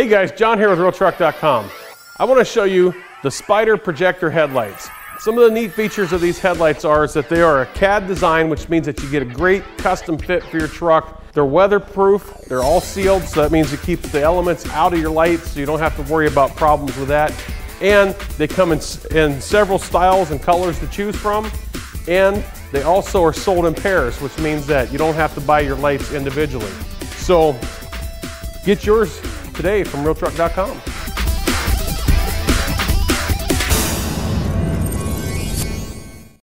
Hey guys, John here with RealTruck.com. I want to show you the Spyder projector headlights. Some of the neat features of these headlights are is that they are a CAD design, which means that you get a great custom fit for your truck. They're weatherproof, they're all sealed, so that means it keeps the elements out of your lights, so you don't have to worry about problems with that. And they come in, in several styles and colors to choose from. And they also are sold in pairs, which means that you don't have to buy your lights individually. So get yours today from realtruck.com.